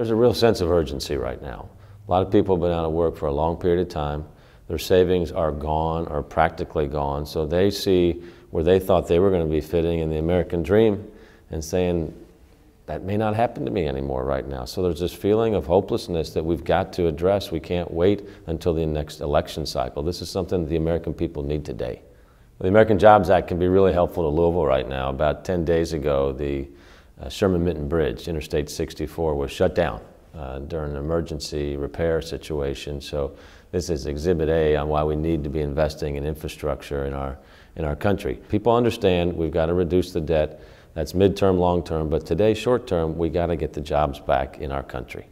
there's a real sense of urgency right now. A lot of people have been out of work for a long period of time. Their savings are gone or practically gone, so they see where they thought they were going to be fitting in the American dream and saying, that may not happen to me anymore right now. So there's this feeling of hopelessness that we've got to address. We can't wait until the next election cycle. This is something that the American people need today. The American Jobs Act can be really helpful to Louisville right now. About 10 days ago, the uh, Sherman Minton Bridge, Interstate 64, was shut down uh, during an emergency repair situation. So this is exhibit A on why we need to be investing in infrastructure in our, in our country. People understand we've got to reduce the debt. That's midterm, long term, but today, short term, we got to get the jobs back in our country.